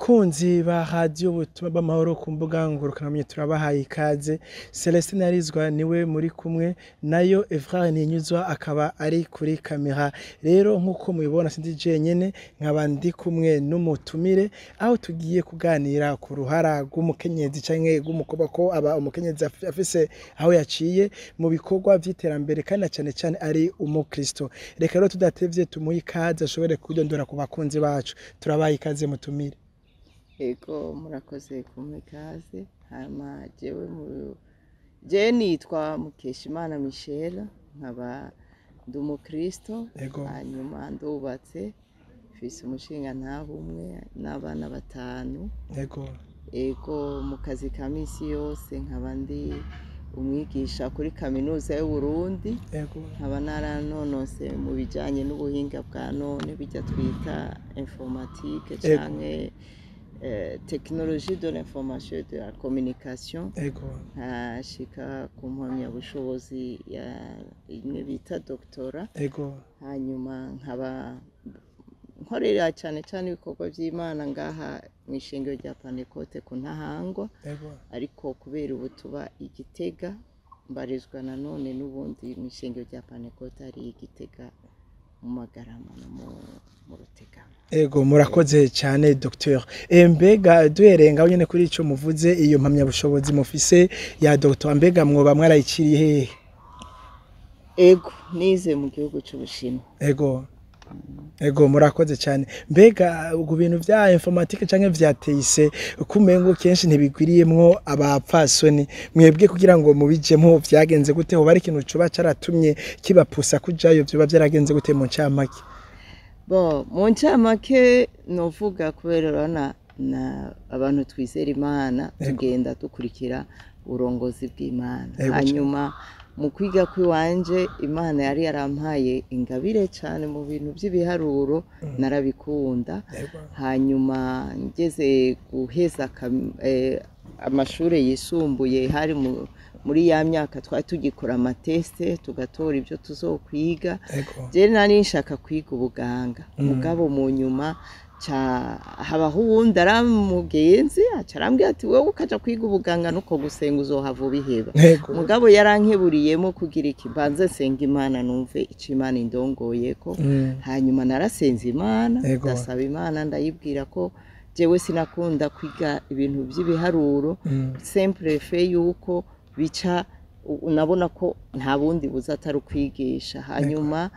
bakunzi ba radiyo ubutumwa bw'amahoro ku mbuga ngurukanabumenyi turabahaye ikaze. Celestin yarizwa ni we muri kumwe na yo evrard ntinyuzwa akaba ari kuri kamera. Rero nk'uko mubibona sinzi jenyine nkaba ndi kumwe n'umutumire aho tugiye kuganira ku ruhara rw'umukenyezi cyangwa rw'umukobwa ko aba umukenyezi af- afise aho yaciye mu bikorwa by'iterambere kandi na cyane cyane ari umukristo. Reka rero tudatevye tumuhe ikaze ashobore kudondora ku bakunzi bacu. Turabaye ikaze mutumire. Ego murakoze kumpa ikaze. Hama jewe mu je nitwa Mukeshimana Michel nkaba ndi umukristo. Hanyuma ndubatse mfise umushinga ntaho umwe n'abana batanu. Yego. Ego mu kazi ka misi yose nkaba ndi umwigisha kuri kaminuza y'Uburundi yego. Nkaba naranonose mu bijyanye n'ubuhinga bwa none bijya twita informatique Ego. Eh, technologie de l'information et de la communication. Yego nkashika ku mpamyabushobozi ya imwe bita doctora hanyuma nkaba nkorera cyane cyane ibikorwa by'imana ngaha mu ishingiro rya panekote ku ntahangwa. Ariko kubera ubu tuba igitega mbarizwa nanone n'ubundi mu ishingiro rya panekote hari igitega mu magarama no mu- rutegama Ego murakoze cyane docteur. Eh, mbega duhereye ngaho nyene kuri ico muvuze iyo mpamyabushobozi mufise ya docteur mbega mwoba mwarayiciriye hehe ego nize mu gihugu cy'ubushinwa ego. Ego murakoze cyane. Mbega ku bintu vya informatique canke vya teise kumengo kenshi ntibigwiriyemwo abapfasoni. Mwebwe kugira ngo mubijemo vyagenze gute? Hoba ari ikintu coba caratumye kibapusa kujayo vyoba vyaragenze gute mu ncamake? Bo mu ncamake novuga kubera urabona na abantu twizera imana tugenda dukurikira uburongozi bw'imana. Hanyuma mu kwiga kw'iwanje imana yari yarampaye ingabire cyane mu bintu by'ibiharuro narabikunda. Ego. hanyuma ngeze guheza eh, amashuri yisumbuye hari mu- muri ya myaka twari tugikora amatesite tugatora ibyo tuzokwiga. Nari nshaka kwiga ubuganga. Mugabo mu nyuma habaho uwundi aramugenzi aca arambwira ati wowe ukaja kwiga ubuganga nuko gusenga uzohava ubiheba. Mugabo yarankeburiyemo kugira iki? Mbanze nsenga imana numve ico imana indongoyeko Mm. hanyuma narasenze imana ndasaba imana ndayibwira ko jewe sinakunda kwiga ibintu by'ibiharuro. Mm. simple fe yuko bica unabona ko nta bundi buza atari ukwigisha hanyuma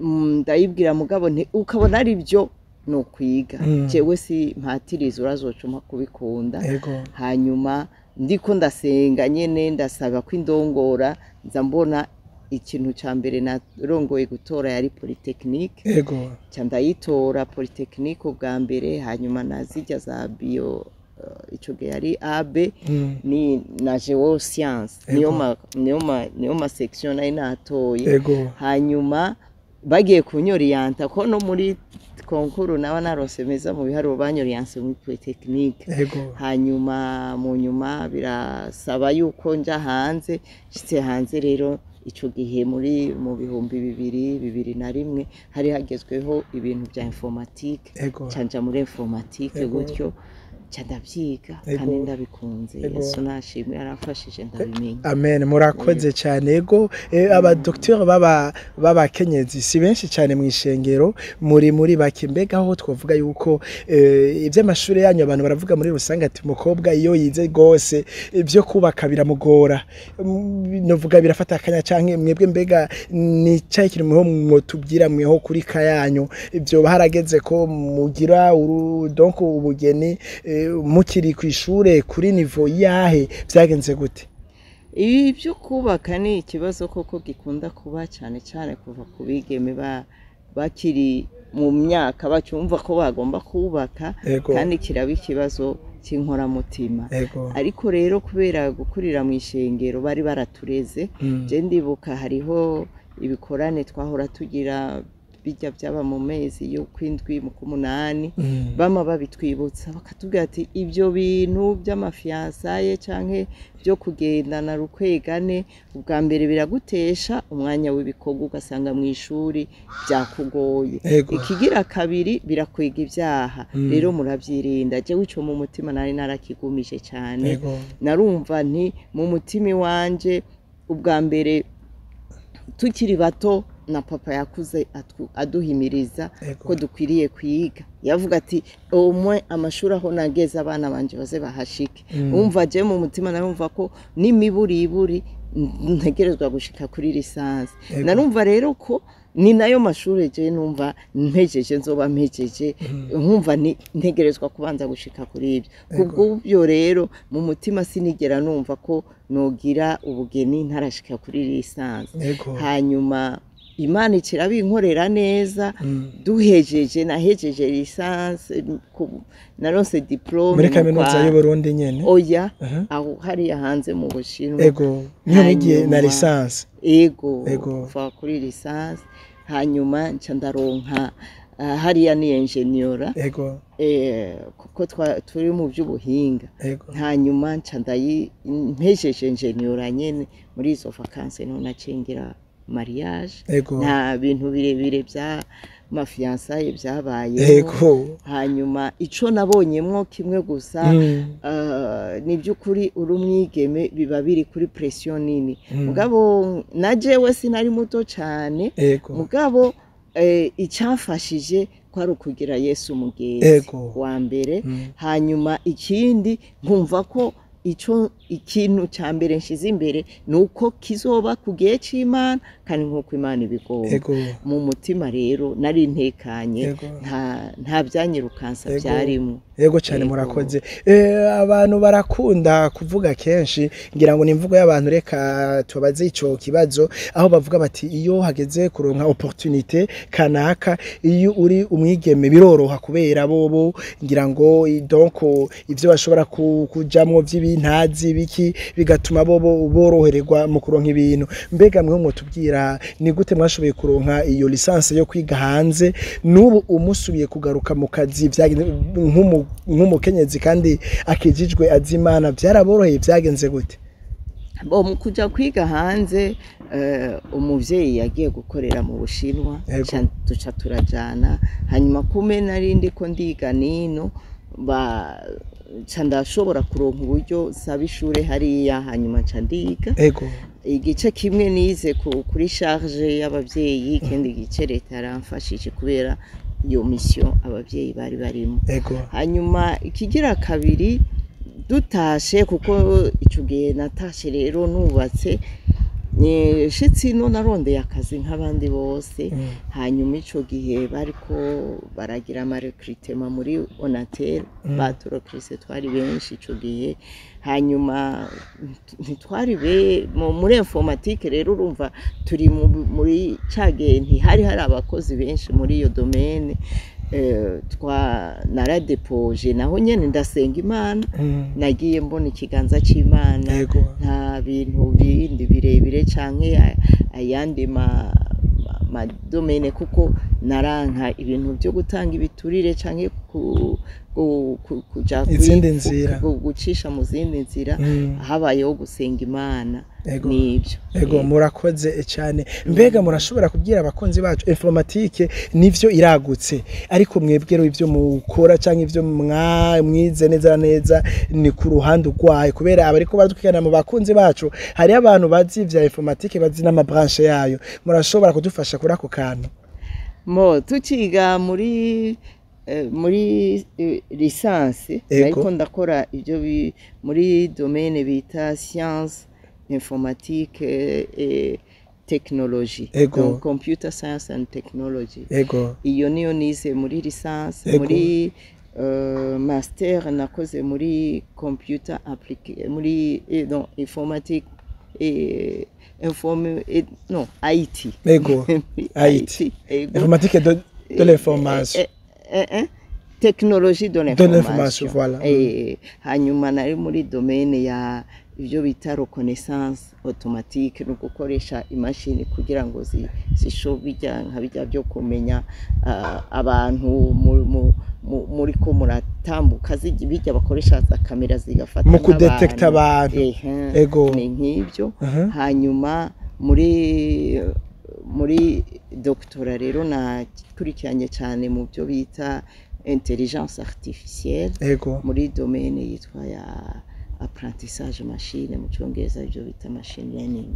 mm, ndayibwira mugabo ukabona ari byo ni ukwiga Mm. jewe si mpatiriza urazocuma kubikunda. Hanyuma ndiko ndasenga nyene ndasaba ko indongora nza mbona ikintu ca mbere narongoye gutora yari polytechnique. Ego. Ca ndayitora polytechnique ubwa mbere hanyuma nazirya za bio uh, ico gihe yari abe Mm. ni na geoscience Ego. niyo ma section nari natoye. Hanyuma bagiye kunyoriyanta ko no muri konkuru naba narose meza mu biharuro banyoriyanse muri ego. Hanyuma mu nyuma birasaba yuko nja hanze nshitse hanze rero ico gihe muri mu bihumbi bibiri bibiri na rimwe hari hagezweho ibintu bya informatique. Ego. Canja muri informatique Ego. gutyo. Ego. kandi ndabikunze. yesu nashimwe yaramfashije ndabimenya amen. Murakoze cyane. Ego eh, abadokiteri baba b'abakenyezi si benshi cyane mu ishengero. Muri muri bake mbega aho twavuga yuko eh, iby'amashuri yanyu abantu baravuga muri rusange ati umukobwa iyo yize rwose ibyo kubaka biramugora. Mm, novuga birafata akanya canke mwebwe mbega ni cyayi kiri mweho mutubwira mweho kuri kayanyu ibyo harageze ko mugira ubugeni mukiri ku ishure kuri nivo yahe byagenze gute? Ibi byo kubaka ni ikibazo koko gikunda kuba cyane cyane kuva ku bigeme ba- bakiri mu myaka bacyumva ko bagomba kubaka kandi kiraba ikibazo cy'inkoramutima ariko rero kubera gukurira mu ishengero bari baratureze Mm. ndibuka hariho ibikorane twahora tugira bijya byaba mu mezi yo kwindwi mu k'umunani Mm. bama babitwibutsa bakatubwira ati ibyo bintu by'amafiyansaye canke byo kugendana rukwegane ubwa mbere biragutesha umwanya w'ibikorwa ugasanga mu ishuri byakugoye. Ikigira kabiri birakwega ibyaha. Mm. rero murabyirinda. Jewe ico mu mutima nari narakigumije cyane. Narumva nti mu mutima iwanje ubwa mbere tukiri bato na papa yakuze aduhimiriza ko dukwiriye kwiga. Yavuga ati umwe amashuri aho nageze abana banje baze bahashike. Mm. umva je mu mutima narumva ko n'imiburiburi ntegerezwa gushika kuri lisansi. Narumva rero ko ni na yo mashuri je numva mpejeje nzoba mpejeje. Nkumva ni- ntegerezwa kubanza gushika kuri ibyo. Kubw'ubyo rero mu mutima sinigera numva ko nogira ubugeni ntarashika kuri lisansi. Hanyuma imana ikirabinkorera neza Mm. duhejeje nahejeje lisansi ku- naronse diplome muri mu kaminuza y'uburundi nyene? Oya aho hariya hanze mu bushinwa. Ego niyo wigiye na lisansi. Ego Ego. kuva kuri lisansi. Hanyuma nca ndaronka ah, hariya ni enjeniyora ego. eh, kuko turi mu by'ubuhinga. Ego. Hanyuma nca ndayi mpejeje enjeniyora nyene muri izo vakansi ni ho nacengira mariage nta bintu birebire bya mafiyansaye byabaye hanyuma ico nabonyemwo kimwe gusa Mm. ah, ni by'ukuri uri umwigeme biba biri kuri presiyo nini Mm. mugabo na jewe sinari muto cyane mugabo eh, icyamfashije kwari ukugira yesu umugenzi Ego. wa mbere Mm. hanyuma ikindi nkumva ko ikintu cya mbere nshize imbere ni uko kizoba ku gihe cy'imana kandi nk'uko imana ibigomba mu mutima rero nari ntekanye nta byanyirukansa byarimo yego cyane murakoze. Eh, abantu barakunda kuvuga kenshi ngira ngo ni imvugo y'abantu reka tubaze ico kibazo. Aho bavuga bati iyo hageze kuronka opportunité kanaka iyo uri umwigeme biroroha kubera bobo. Ngira ngo i- donc ivyo bashobora ku- kujamwo vy'ibintazi biki bigatuma bobo borohererwa mu kuronka ibintu. Mbega mwe mutubwira ni gute mwashoboye kuronka iyo lisansi yo kwiga hanze? N'ubu umusubiye kugaruka mu kazi vyagenze nk'umu- nk'umukenyezi kandi akijijwe azi imana byaraboroheye byagenze gute? Mu kujya kwiga hanze eh, umuvyeyi yagiye gukorera mu bushinwa duca turajana. Hanyuma kume nari ndiko ndiga nino ndashobora kuronka uburyo saba ishure hariya hanyuma nca ndiga. Igice kimwe nize ku- kuri charge y'abavyeyi ikindi gice leta yaramfashije kubera iyo mission abavyeyi bari barimo. Hanyuma ikigira kabiri dutashe kuko icyo gihe natashe rero nubatse shitsi ino narondeye akazi nk'abandi bose Mm. hanyuma icyo gihe bariko baragira amarekiritema muri onatel Mm. baturokirise twari benshi icyo gihe hanyuma ntitwari be mu- muri informatike rero urumva turi mu- muri cya gihe ntihari hari abakozi benshi muri iyo domene eh, twa naradepoje naho nyene ndasenga imana Mm. nagiye mbona ikiganza c'imana ego nta bintu bindi birebire canke a- ayandi ma ma- madomene kuko naranka ibintu byo gutanga ibiturire canke ku, ku, ku, kuja kwi- Izindi ku- nzira. ku- gucisha mu zindi nzira Mm. habayeho gusenga imana. Nibyo. Ego murakoze cyane mbega murashobora kubwira abakunzi bacu informatike nivyo iragutse. Ariko mwebwe rero ivyo mukora cyangwa mwa- mwize neza neza ni ku ruhande urwaye kubera abariko baratwikana mu bakunzi bacu hariho abantu bazi ivya informatike bazi n'amabranche yayo. Murashobora kudufasha kuri ako kantu. Mo tukiga muri eh, muri eh, lisansi Ego. ariko ndakora ibyo muri domaine bita science informatique et technologie Ego. Computer science and technology ego iyo niyo nize muri lisansi muri uh, master nakoze muri computer applique muri eh, non, informatique et informe et, non IT ego IT. ego. informatique de, de l'information Eh, eh, eh, technologie de l'information, voilà. Eh, hanyuma nari muri domaine ya ibyo bita reconnaissance automatique ni ugukoresha imashini kugira ngo zi- zisho bijya nka bijya byo kumenya ah, abantu mu- muri ko muratambuka bijya bakoresha za kamera zigafata Mu kudetekta abantu. Ego. ni nk'ibyo. Hanyuma muri muri doctora rero nakurikiranye cyane mu byo bita artificielle. Ego. Muri domaine yitwa ya apprentissage machine mu cyongereza ibyo bita machine learning.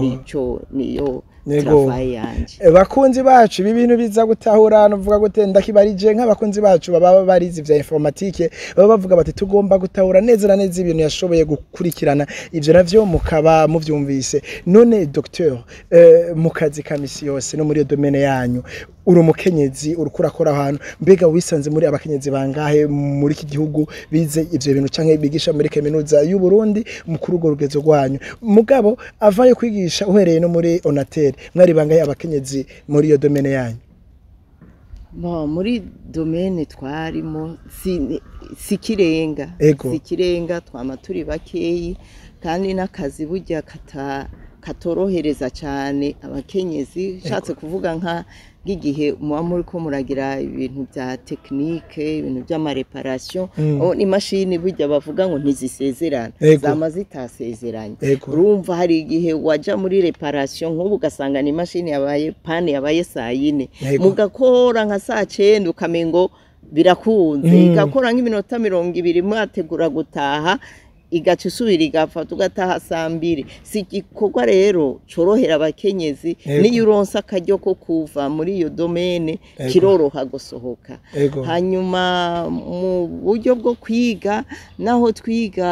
Nico niyo travail yanje Eh, bakunzi bacu ibi bintu biza gutahura nuvuga gute ndakibarije nk'abakunzi bacu baba barizi vya informatique baba bavuga bati tugomba gutahura neza na neza ibintu yashoboye gukurikirana. Ivyo navyo mukaba muvyumvise. None docteur eh, mu kazi ka misi yose no muri iyo domaine yanyu uri umukenyezi uriko urakora ahantu. Mbega wisanze muri abakenyezi bangahe muri iki gihugu bize ivyo bintu canke bigisha muri kaminuza y'u Burundi mukuru urwo rugezo rwanyu. Mugabo avayo kwigisha uhereye no muri Onatel. Mwari bangahe abakenyezi muri iyo domaine yanyu? Muri domaine twarimo si, si kirenga Ego. si kirenga twama turi bakeyi kandi n'akazi burya katorohereza cyane abakenyezi. Nshatse kuvuga nka nk'igihe muba muri ko muragira ibintu bya tekinike ibintu by'amareparasiyo Mm. mm. imashini burya bavuga ngo ntizisezerana Ego. zama zitasezeranye urumva hari igihe wajya muri reparasiyo nk'ubu ugasanga ni imashini yabaye pane yabaye saa yine mugakora nka saa cyenda ukamenya ngo birakunze Mm. igakora nk'iminota mirongo ibiri mwategura gutaha igaca isubira igapfa tugataha saa mbiri. Si igikorwa rero corohera abakenyezi niyo uronse akaryo ko kuva muri iyo domene kiroroha gusohoka. Hanyuma mu buryo bwo kwiga naho twiga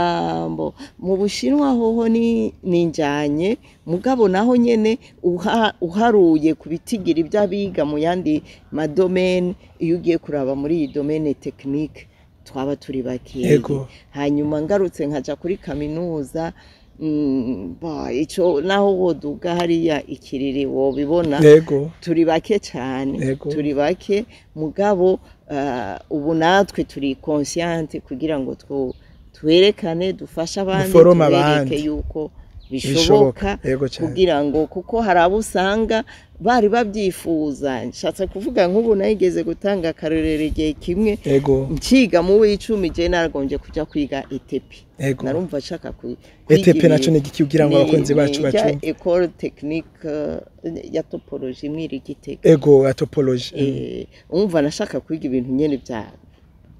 mu bushinwa hoho ni ninjanye mugabo naho nyene uha, uharuye ku bitigira iby'abiga mu yandi madomene iyo ugiye kuraba muri iyi domene tekinike twaba turi bakeyi Ego. hanyuma ngarutse nkaja kuri kaminuza mm, ico naho woduga hariya ikiriri wobibona. Turi bake cyane turi bake. Mugabo ah, ubu natwe turi consciente kugira ngo twerekane dufashe abandi tubereke yuko Bishoboka. kugira ngo kuko hari abo usanga bari babyifuza. Nshatse kuvuga nk'ubu nayigeze gutanga akarorero igihe kimwe nkiga mu w'icumi je naragombye kuja kwiga etepi. Narumva nshaka kwiga naco ni igiki kugira ngo abakunzi bacu bacumve Ecole technique eh, ya topologie mwiri gitega ego ya topology Eh, umva nashaka kwiga ibintu nyene bya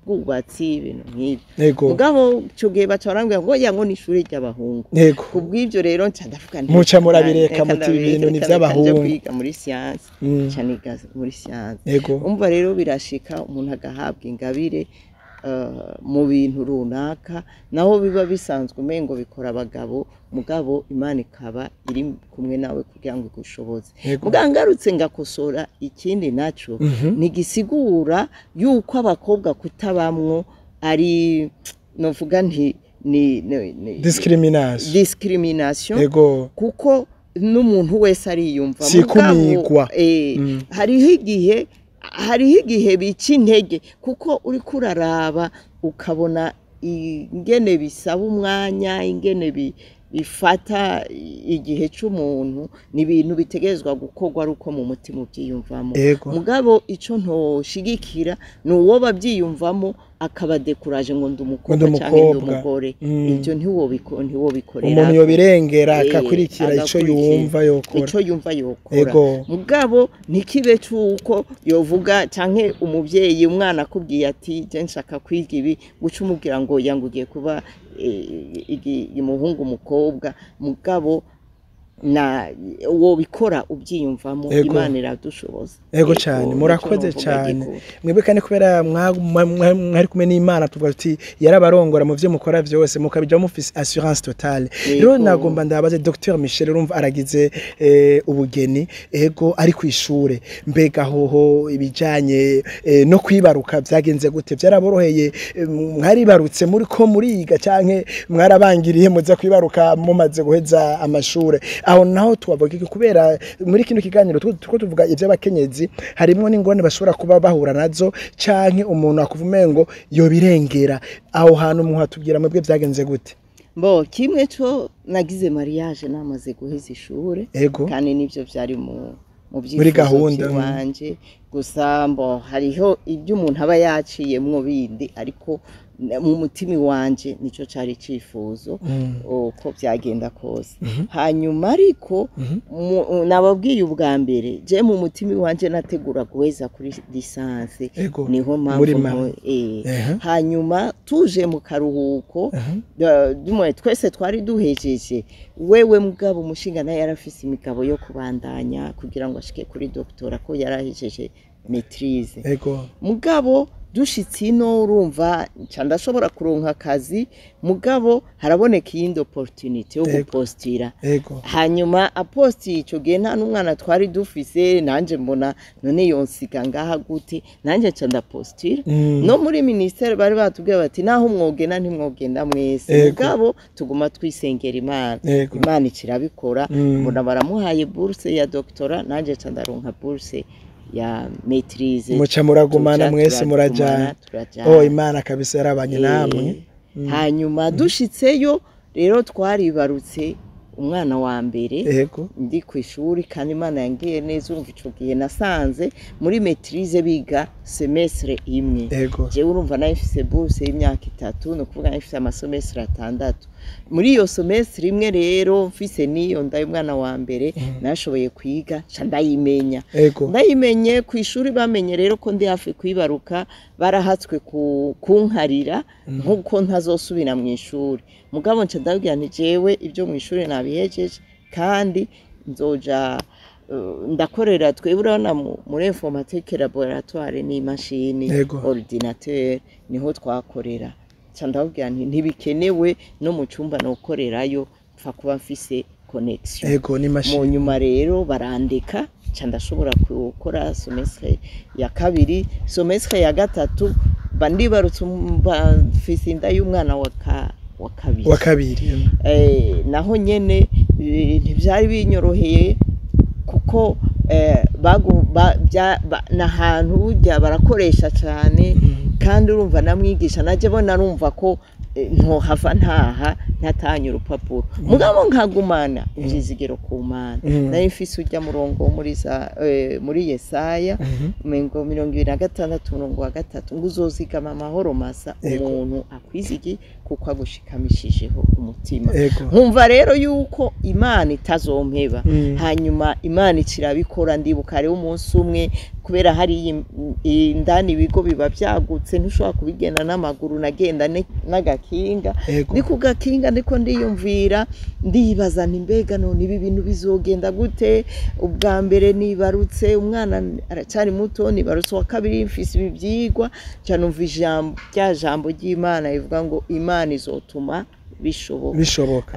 bwubatsi ibintu nk'ibyo mugabo ico gihe baca barambwira ngo oya ngo ni ishuri ry'abahungu ego kubw'ivyo rero ndavuga nti Muca murabireka reka muti ndabireka, ibintu ni ivy'abahungu. kwiga muri siyansi Mm. niga muri siyansi umva rero birashika umuntu agahabwa ingabire eh, mu bintu runaka naho biba bisanzwe umengo bikora abagabo mugabo imana ikaba iri kumwe nawe kugira ngo igushoboze ngarutse ngakosora ikindi naco Mhm. ntigisigura yuko abakobwa kutabamwo ari novuga nti ni, discrimination kuko n'umuntu wese ariyumva Si kumigwa. eh, Mm. hariho igihe hariho igihe bica intege kuko uriko uraraba ukabona ingene bisaba umwanya ingene bi- bifata igihe c'umuntu ni ibintu bitegerezwa gukorwa ari uko mu mutima ubyiyumvamo mugabo ico ntoshigikira ni uwo babyiyumvamo akaba dekuraje ngo ndi umukobwa cyangwa ndi umugore Mm. ibyo ntiwobiko- ntiwobikorera umuntu yobirengera Eh, akakurikira agakurikira. yumva yokora ico yumva yokora mugabo ntikibe cuko yovuga canke umuvyeyi umwana akubwiye ati nshaka kwiga ibi guca umubwira ngo yangu ugiye kuba eh, umuhungu umukobwa mugabo na wobikora ubyiyumvamo Ego. imana iradushoboza. Ego Ego, cyane. Murakoze cyane. Mwebwe kandi kubera mwa- mwa- mwa- mwari kumwe n'imana tuvuga tuti yarabarongora mu byo mukora byose mukabijya mufise assurance totale. Rero Yego. nagomba ndabaze Dr Michel urumva aragize eh, ubugeni ego ari ku ishure. Mbega hoho ibijanye eh, no kwibaruka byagenze gute? Byaraboroheye. Mwaribarutse muri ko muriga canke mwarabangiriye muza kwibaruka mumaze guheza amashure. Aho naho tubavuga iki kubera muri kino kiganiro tuko tuvuga iby'abakenyezi harimo n'ingone bashobora kuba bahura na zo canke umuntu akuvume ngo yobirengera aho hantu muhatubwira mwebwe byagenze gute? Mbo kimwe cyo nagize mariage namaze guheza ishure ego. kandi ni byo byari mu byifuzo wanje gusa mbo hariho ibyo umuntu aba yaciyemwo bindi ariko mu mutima wanje ni cyo cari icifuzo Mm. uko byagenda kose Mhm. hanyuma ariko Mhm. mu- nababwiye ubwa mbere je mu mutima wanje nategura guheza kuri lisansi ni ho mpamvu eh. Hanyuma tuje mu karuhuko twese twari duhejeje wewe mugabo umushinga nawe yarafise imigabo yo kubandanya kugira ngo ashike kuri doktora ko yarahejeje ego mugabo dushitse ino urumva ndashobora kuronka akazi mugabo haraboneka iyindi opportunity yo gupostira. Hanyuma aposti ico gihe nta n'umwana twari dufise nanje mbona none yonsiga ngaha gute nanje nca ndapostira. Mm. no muri ministere bari batubwiye bati naho mwogenda ntimwogenda mwese. Mugabo tuguma twisengera imana. Imana ikirabikora. Mm. mbona baramuhaye bourse ya doctora nanje nca ndaronka bourse ya maitrise muca muragumana mwese turajana. oh imana kabisa yarabanye namwe. Eh, hanyuma dushitseyo rero twaribarutse umwana wa mbere ndi ku ishuri kandi imana yangiye neza urumva ico gihe nasanze muri maitrise biga semestre imwe. Jewe urumva na yo mfise bourse y'imyaka itatu ni ukuvuga na yo mfise amasomestre atandatu. Muri iyo somestre imwe rero mfise n'iyo ndaye umwana wa mbere nashoboye kwiga ndayimenya. Ndayimenye ku ishuri bamenye rero ko ndi hafi kwibaruka barahatswe ku- kunkarira nk'uko ntazosubira mu ishuri mugabo nca ndabwira nti jewe ibyo mu ishuri nabihejeje kandi nzoja uh, ndakorera twebwe urabona mu- muri informatique laboratoire n'imashini Yego. ordinateur ni ho twakorera. Nca ndababwira nti ntibikenewe no mu cyumba nokorerayo pfa kuba mfise ni mu nyuma rero barandeka nca ndashobora gukora somestre ya kabiri somestre ya gatatu mba ndibarutse mba mfise inda y'umwana wa ka- wa kabiri. Kabiri Eh, naho nyene eh, ntivyari binyoroheye kuko eh, ba- n'ahantu burya barakoresha cyane kandi urumva namwigisha najye bona arumva ko ntohava ntaha ntatanye urupapuro mugabo nkagumana ivyizigiro ku mana. Mm. nari mfise urya murongo muri za eh, muri yesaya. Mhm. mengo mirongo ibiri na gatandatu umurongo wa gatatu. Ngo uzozigama amahoro masa umuntu akwizigi kuko agushikamishije,ho umutima. Nkumva rero yuko imana itazompeba Mm. hanyuma imana ikirabikora ndibuka rero umunsi umwe kubera hari indani ibigo biba byagutse ntushobora kubigenda n'amaguru nagenda n'agakinga. Ndi ku gakinga ndiko ndiyumvira ndibaza mbega none ibi bintu bizogenda gute? Ubwa mbere nibarutse umwana aracyari muto nibarutse uwa kabiri mfise ibi byigwa. Numva ijambo rya jambo ry'imana rivuga ngo imana izotuma bishoboka.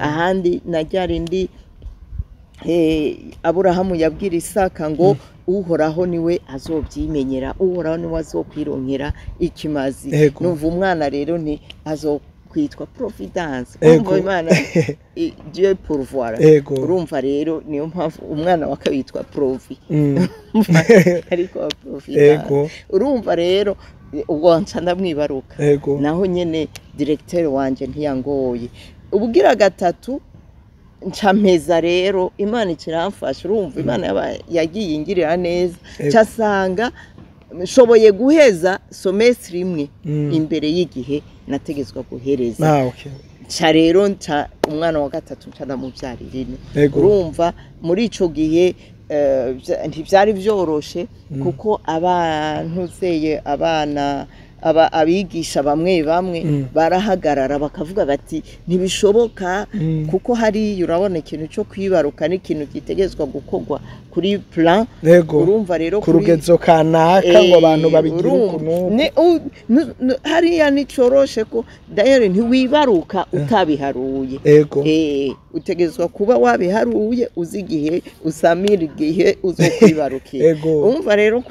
Ahandi na rya rindi eh, aburahamu yabwira isaka ngo uhoraho ni we azobyimenyera uhoraho ni we azokwironkera ikimazi. Numva umwana rero ni azokwitwa providence. Urumva imana dieu pourvoir urumva rero niyo mpamvu umwana wa kabiri yitwa provi. Mm. ariko wa providence urumva rero ubwo nca ndamwibaruka. Ego. Naho nyene directeur wanje ntiyangoye. Ubugira gatatu ncameza rero imana ikiramfasha. Urumva imana yagiye ingirira neza. Casanga nshoboye guheza somestre imwe Mm. imbere y'igihe nategetswa guhereza ah nca rero nca umwana wa gatatu nca ndamuvyarira ine urumva muri ico gihe eh, vya- ntivyari vyoroshe kuko abantu zeye abana aba abigisha bamwe bamwe Mm. barahagarara bakavuga bati ntibishoboka Mm. kuko hariya urabona ikintu cyo kwibaruka n'ikintu gitegerezwa gukorwa kuri plan. Ego urumva rero ku kuri- rugezo kanaka ngo abantu Eh, babigire urumva. ukuntu. Ni- u- nu- nu- hariya nticoroshe ko dayari ntiwibaruka utabiharuye. Ego Eh, utegerezwa kuba wabiharuye uzi igihe usamira igihe uzokwibarukira ego umva rero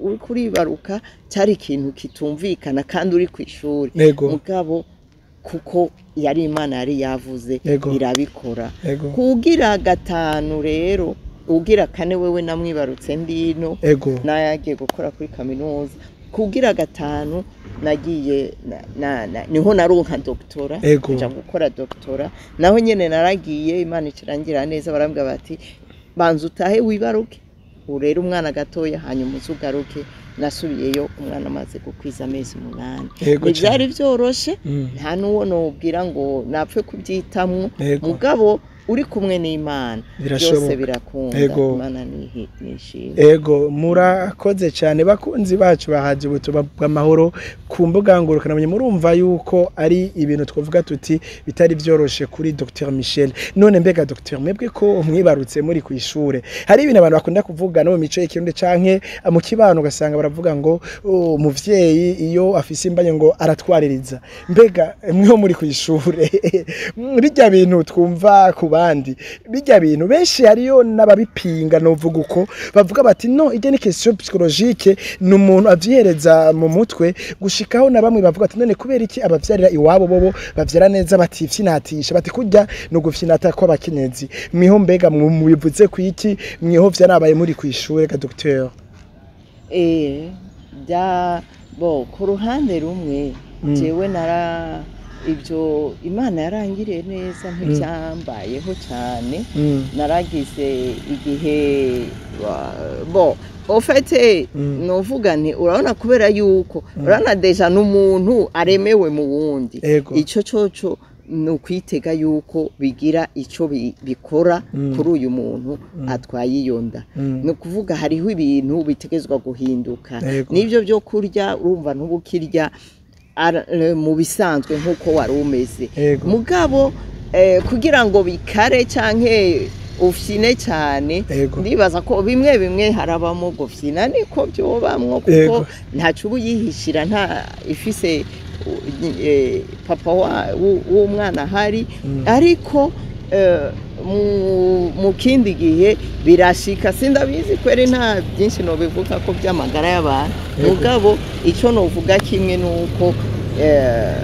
uri kuribaruka cyari ikintu kitumvikana kandi uri ku ishuri. Mugabo kuko yari imana yari yavuze irabikora. Kugira gatanu rero ugira kane wewe namwibarutse ndino nayagiye gukora kuri kaminuza. Kugira gatanu nagiye na- na- na- ni ho naronka Ego. kuja gukora doktora. Naho nyene naragiye imana ikirangira neza barambwira bati banza utahe wibaruke. Urere umwana gatoya hanyuma uze ugaruke. Nasubiyeyo umwana amaze gukwiza amezi umunani. Ntibyari byoroshe Mm. nta n'uwo nobwira ngo napfe kubyitamwo mugabo uri kumwe n'imana. Byose birakunda. Ego. imana nishimwe ego. Murakoze cyane. Bakunzi bacu bahaje ubutumwa bw'amahoro ku mbuga ngurukanabumenyi. Murumva yuko ari ibintu twavuga tuti bitari byoroshe kuri Dr Michel. None mbega Dr mwebwe ko mwibarutse muri ku ishure? Hari ibintu abantu bakunda kuvuga no mu mico y'ikirundi canke mu kibano ugasanga baravuga ngo "Oh, umuvyeyi iyo afise imbanye ngo aratwaririza. Mbega mweho muri ku ishure. Bijya bintu twumva ku bandi. Bijya bintu benshi hariyo n'ababipinga novuga uko. Bavuga bati no ijya ni question psychologique. Ni umuntu avyihereza mu mutwe gushikaho na bamwe bavuga ati none kubera iki abavyarira iwabo bobo bavyara neza batifyinatisha bati kurya ni ugufyinata kw'abakenyezi. Mwiho mbega mu- mubivuze ku iki? Mwiho vyarabaye muri ku ishure ga docteur. Eh bya bo ku ruhande rumwe Mm. jewe nara ibyo imana yarangiriye neza ntibyambayeho cyane. Mm. naragize igihe bo ofete Mm. novuga nti urabona kubera yuko urabona deja n'umuntu aremewe mu wundi. Icyo coco ni ukwitega yuko bigira icyo bi- bikora Mm. kuri uyu muntu atwaye iyo nda. Mm. ni ukuvuga hariho ibintu bitegezwa guhinduka. N'ibyo byo kurya urumva eh, mu bisanzwe nk'uko wari umeze. Mugabo eh, kugira ngo bikare canke ufyine cyane ndibaza ko bimwe bimwe harabamo gufyina niko byobamwo kuko Ego. ntaco uba uyihishira nta ifise eh, papa wa- w'u- w'umwana ahari. Mm. ariko eh, mu- kindi gihe birashika. Sindabizi kweri nta byinshi nobivuga ko by'amagara y'abantu. Mugabo icyo novuga kimwe ni uko eh,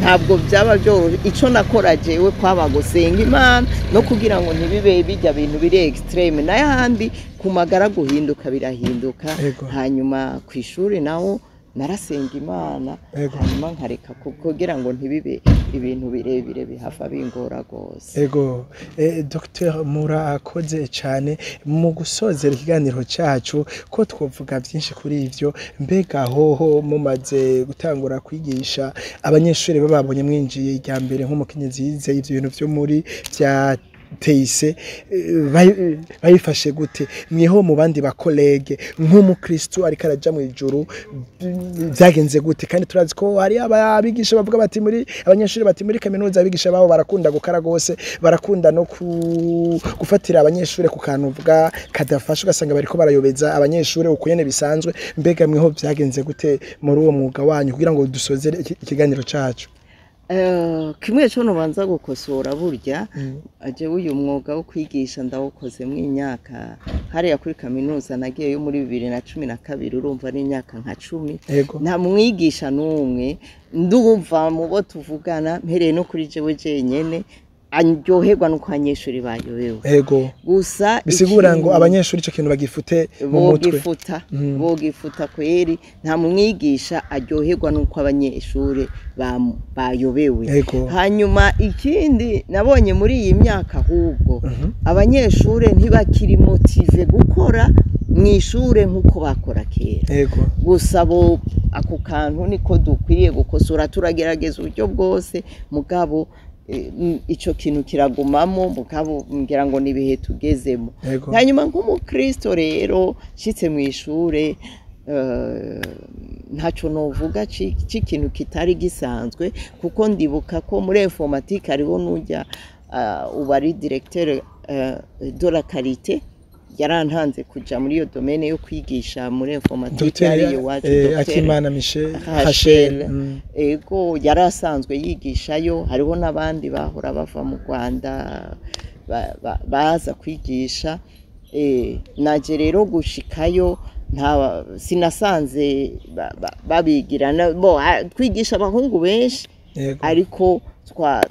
ntabwo byaba byoroshye. Icyo nakora jewe kwaba gusenga imana no kugira ngo ntibibe bijya bintu biri extreme. N'ayandi ku magara guhinduka birahinduka. Hanyuma ku ishuri naho narasenga imana hanyuma nkareka ku- kugira ngo ntibibe ibintu birebire bihava bingora rwose. Ego, eh, Dr murakoze cyane mu gusozera ikiganiro cyacu ko twavuga byinshi kuri ivyo mbega hoho mumaze gutangura kwigisha abanyeshuri bababonye mwinjiye irya mbere nk'umukenyezi yize ivyo bintu vyo muri vya teise eh, bayi- bayifashe gute? Mweho mu bandi bakolege nk'umukristu ariko araja mu ijuru b- byagenze gute? Kandi turazi ko hari abigisha bavuga bati muri abanyeshuri bati muri kaminuza abigisha babo barakunda gukara gose barakunda no gufatira abanyeshuri ku kantu uvuga kadafasha ugasanga bariko barayobeza abanyeshuri uko nyene bisanzwe mbega mweho byagenze gute muri uwo mwuga wanyu? Kugira ngo dusozere iki- ikiganiro cacu. Eh, kimwe cyo nubanza gukosora burya? Jewe uyu mwuga wo kwigisha ndawukoze mu imyaka hariya kuri kaminuza nagiyeyo muri bibiri na cumi na kabiri urumva ni imyaka nka cumi. Nta mwigisha n'umwe. Ndumva mu bo tuvugana mpereye no kuri jewe jenyene. Aryoherwa n'uko abanyeshuri bayobewe. Ego. Gusa bisigura ngo abanyeshuri ico kintu bagifute mu mutwe. Bogifuta Mm. bogifuta kweri nta mumwigisha aryoherwa n'uko abanyeshuri bayobewe. Hanyuma ikindi nabonye muri iyi myaka ahubwo Mhm. abanyeshuri ntibakiri motive gukora mu ishure nk'uko bakora kera. Gusa bo ako kantu niko dukwiriye gukosora turagerageza uburyo bwose mugabo eh, ico kintu kiragumamo ngira ngo ni ibihe tugezemo hanyuma nk'umukristo rero nshitse mu ishure eh, ntacyo novuga ci- c'ikintu kitari gisanzwe kuko ndibuka ko muri informatike hariho n'ujya ah, ubu ari directeur eh, de la karite yarantanze kuja muri iyo domaine yo kwigisha muri informatike Dr ari iwacu eh. Akimana Michel. Hachel mm. ego yari asanzwe yigishayo hariho n'abandi bahora bava mu rwanda ba- ba- baza kwigisha Eh, naje rero gushikayo nta sinasanze ba- ba- babigirana bo ah, twigisha abahungu benshi ariko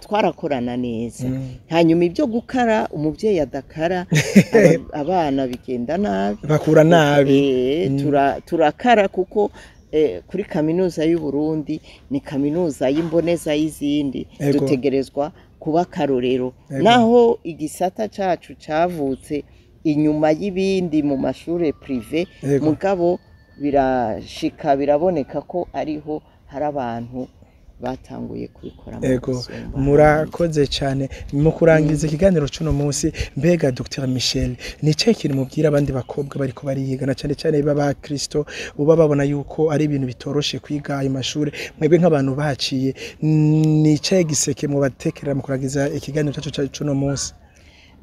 twarakorana neza. Mm. hanyuma ibyo gukara umubyeyi adakara aba- abana bigenda nabi. Bakura nabi. Eh, Mm. tura- turakara kuko eh, kuri kaminuza y'u Burundi ni kaminuza y'imboneza y'izindi. Dutegerezwa kuba akarorero. Naho igisata cacu cavutse inyuma y'ibindi mu mashure prive Ego. mugabo birashika biraboneka ko ariho hari abantu batanguye kubikora murakoze cyane. Mu kurangiza ikiganiro cy'uno munsi mbega Dr. Michel ni cyo kintu mubwira abandi bakobwa bariko bariyigana cyane cyane b'abakristo uba babona yuko ari ibintu bitoroshe kwiga ayo mashuri mwebwe nk'abantu bahaciye ni cyo giseke mu batekerera mu kurangiza ikiganiro cyacu cya- c'uno munsi?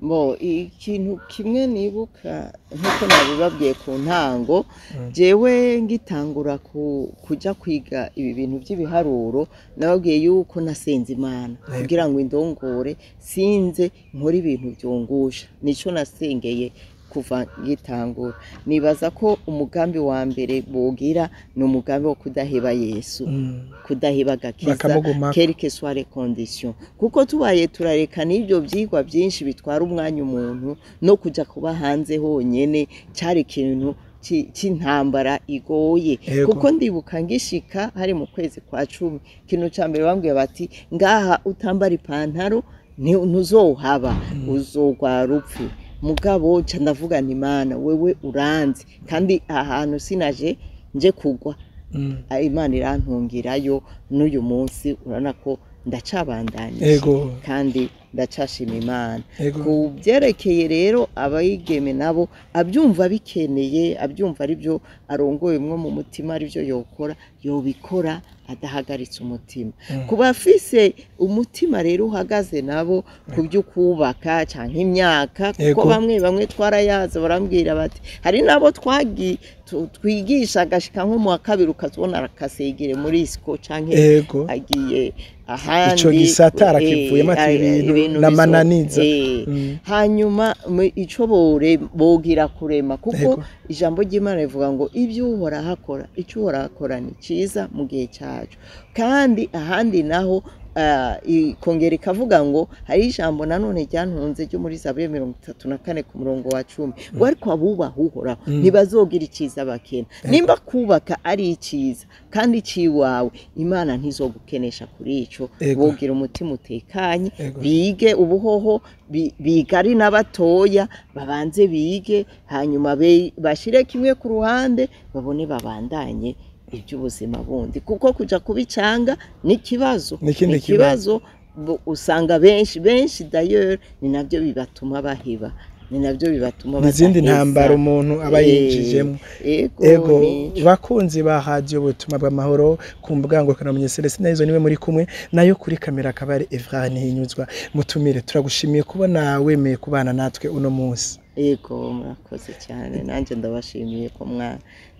Bo ikintu kimwe nibuka nk'uko nabibabwiye ku ntango jewe ngitangura ku- kuja kwiga ibi bintu by'ibiharuro nababwiye yuko nasenze imana. Kugira ngo indongore sinze nkore ibintu byungusha nico nasengeye kuva ngitangura nibaza ko umugambi wa mbere bogira ni umugambi wo kudaheba yesu Mm. kudaheba agakiza soit les conditions. Kuko tubaye turareka n'ibyo byigwa byinshi bitwara umwanya umuntu no kujya kuba hanze honyine cyari ikintu c'intambara igoye. Kuko ndibuka ngishika hari mu kwezi kwa cumi ikintu cya mbere bambwiye bati ngaha utambara ipantaro ntuzohaba uzogwara upfe mugabo nca ndavuga nti mana wewe uranzi. Kandi ahantu sinaje nje kugwa. Mm. Ah, imana irantungirayo n'uyu munsi urabona ko ndacabandanyije. Kandi ndacashima imana. Ku byerekeye rero abayigeme nabo abyumva bikeneye abyumva ari byo arongoyemwo mu mutima ari byo yokora yobikora adahagaritse umutima. Ku bafise umutima rero uhagaze nabo ku byo kubaka cyangwa imyaka kuko bamwe bamwe twarayaza barambwira bati hari n'abo twagi tu- twigisha agashika nko mu wa kabiri ukazibona arakasegere muri isiko cyangwa agiye ahandi Ico gisata arakivuyemo ati eh, ibintu n'amananiza. eh. Mm. hanyuma bore bogira kurema kuko ijambo ry'imana rivuga ngo ibyo uhoraho akora icyo uhoraho akora ni cyiza mu gihe cyacu kandi ahandi naho ah, ikongera ikavuga ngo hari ijambo nanone ryantunze ryo muri zaburi mirongo itatu na kane ku murongo wa cumi. Ngo ariko abubaha uhoraho ntibazogira icyiza bakena. Nimba kubaka ari icyiza kandi iciwawe imana ntizogukenesha kuri ico. Ego. bogira umutima utekanye bige ubuhoho bi- biga ari n'abatoya babanze bige hanyuma bashire kimwe ku ruhande babone babandanye. Iby'ubuzima bundi. Kuko kuja kubicanga ni ikibazo Ni ikibazo usanga benshi benshi d'ailleurs ni na byo bibatuma baheba ni na byo bibatuma n'izindi badaheza. ntambara umuntu aba Eh, yinjijemo. ego bakunzi ba radiyo ubutumwa bw'amahoro ku mbuga ngurukanabumenyi celestin izo ni we muri kumwe na yo kuri kamera akaba ari evra ntihinyuzwa mutumire turagushimiye kubona wemeye kubana natwe uno munsi. Ego murakoze cyane. Nanjye ndabashimiye ko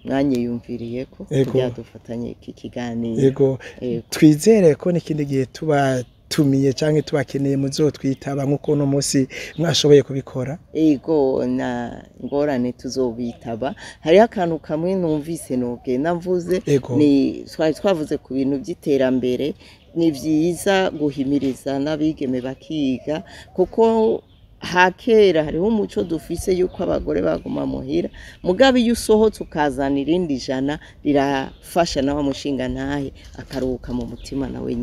mwa- mwanyiyumviriye ko kugira dufatanye iki kiganiro. Ego. Ego. twizere ko n'ikindi gihe tubatumiye cyangwa tubakeneye muzotwitaba nk'uko uno munsi mwashoboye kubikora. Ego na ngorane tuzobitaba. Hariho akantu kamwe numvise nogenda mvuze. Twari twavuze ku bintu by'iterambere. Ni byiza guhimiriza n'abigeme bakiga kuko hakera hariho umuco dufise yuko abagore baguma muhira. Mugabo iyo usohotse ukazana irindi jana rirafasha nawe mushinga ntahe akaruhuka mu mutima nawe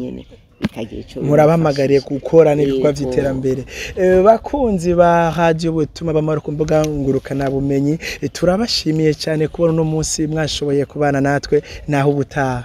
ico murabahamagariye gukora n'ibikorwa by'iterambere Eh, bakunzi ba radiyo ubutumwa bamara ku mbuga ngurukanabumenyi eh, turabashimiye cyane kubona uno munsi mwashoboye kubana natwe naho ubutaha.